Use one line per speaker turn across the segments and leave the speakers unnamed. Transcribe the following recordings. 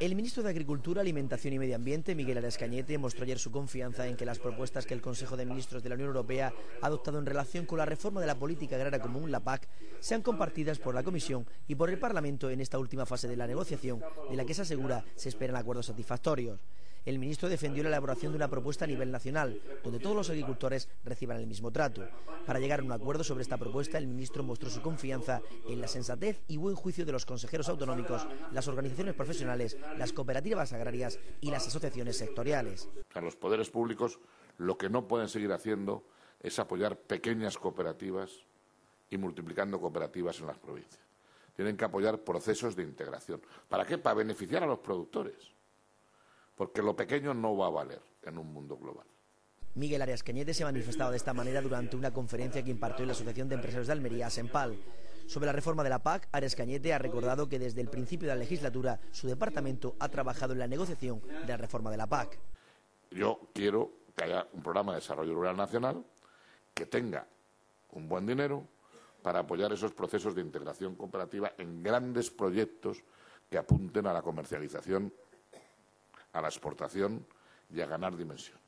El ministro de Agricultura, Alimentación y Medio Ambiente, Miguel Arias Cañete, mostró ayer su confianza en que las propuestas que el Consejo de Ministros de la Unión Europea ha adoptado en relación con la reforma de la política agraria común, la PAC, sean compartidas por la Comisión y por el Parlamento en esta última fase de la negociación, de la que se asegura se esperan acuerdos satisfactorios el ministro defendió la elaboración de una propuesta a nivel nacional, donde todos los agricultores reciban el mismo trato. Para llegar a un acuerdo sobre esta propuesta, el ministro mostró su confianza en la sensatez y buen juicio de los consejeros autonómicos, las organizaciones profesionales, las cooperativas agrarias y las asociaciones sectoriales.
A los poderes públicos lo que no pueden seguir haciendo es apoyar pequeñas cooperativas y multiplicando cooperativas en las provincias. Tienen que apoyar procesos de integración. ¿Para qué? Para beneficiar a los productores porque lo pequeño no va a valer en un mundo global.
Miguel Arias Cañete se ha manifestado de esta manera durante una conferencia que impartió en la Asociación de Empresarios de Almería, Sempal. Sobre la reforma de la PAC, Arias Cañete ha recordado que desde el principio de la legislatura su departamento ha trabajado en la negociación de la reforma de la PAC.
Yo quiero que haya un programa de desarrollo rural nacional que tenga un buen dinero para apoyar esos procesos de integración cooperativa en grandes proyectos que apunten a la comercialización a la exportación y a ganar dimensión,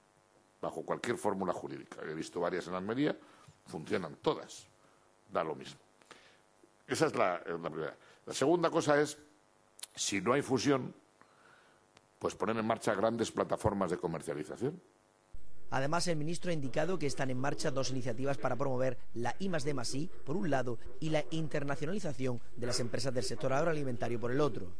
bajo cualquier fórmula jurídica. He visto varias en Almería, funcionan todas, da lo mismo. Esa es la, la primera. La segunda cosa es, si no hay fusión, pues poner en marcha grandes plataformas de comercialización.
Además, el ministro ha indicado que están en marcha dos iniciativas para promover la I D I, por un lado, y la internacionalización de las empresas del sector agroalimentario por el otro.